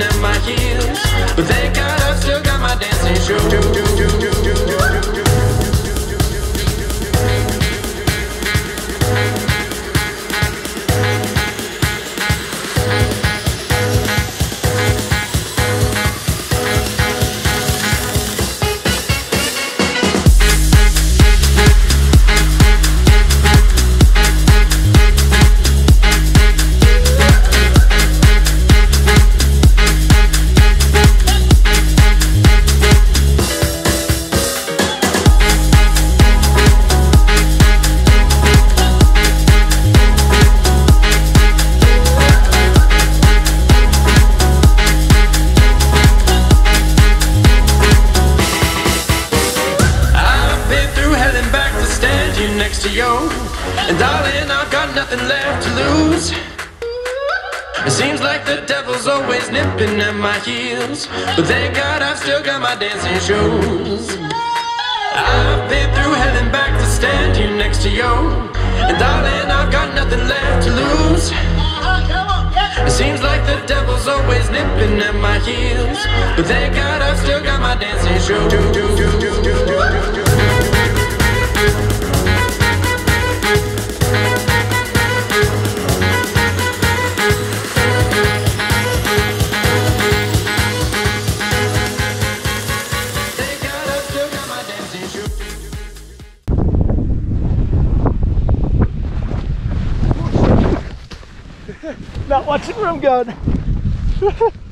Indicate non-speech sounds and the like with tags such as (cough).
at my heels. But thank God I've still got my dancing shoes. Next to you. And darling, I've got nothing left to lose. It seems like the devil's always nipping at my heels. But thank God I've still got my dancing shoes. I've been through hell and back to stand here next to you. And darling, I've got nothing left to lose. It seems like the devil's always nipping at my heels. But thank God I've still got my dancing shoes. Not watching I'm going. (laughs)